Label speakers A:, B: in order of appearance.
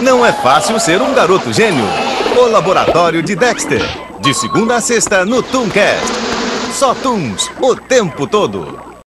A: Não é fácil ser um garoto gênio. O Laboratório de Dexter. De segunda a sexta no Tooncast. Só Toons, o tempo todo.